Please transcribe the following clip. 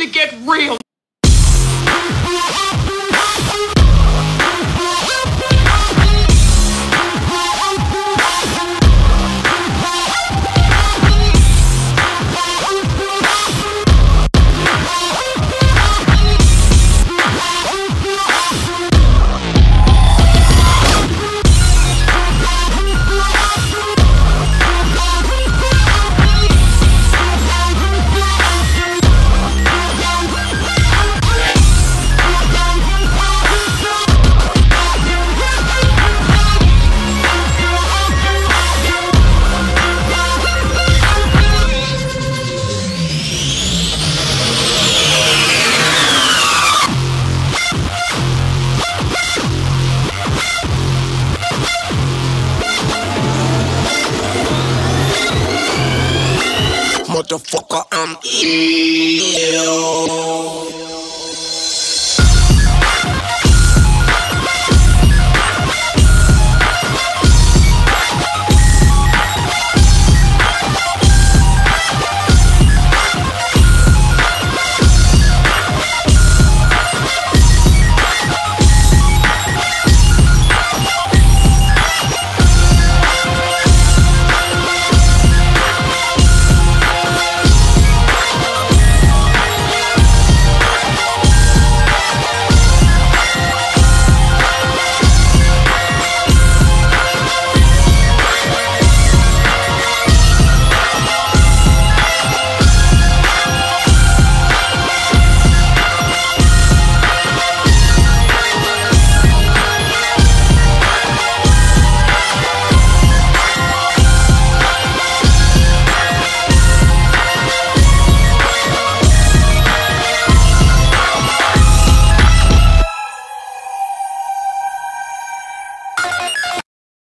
to get real. Motherfucker, I'm ill.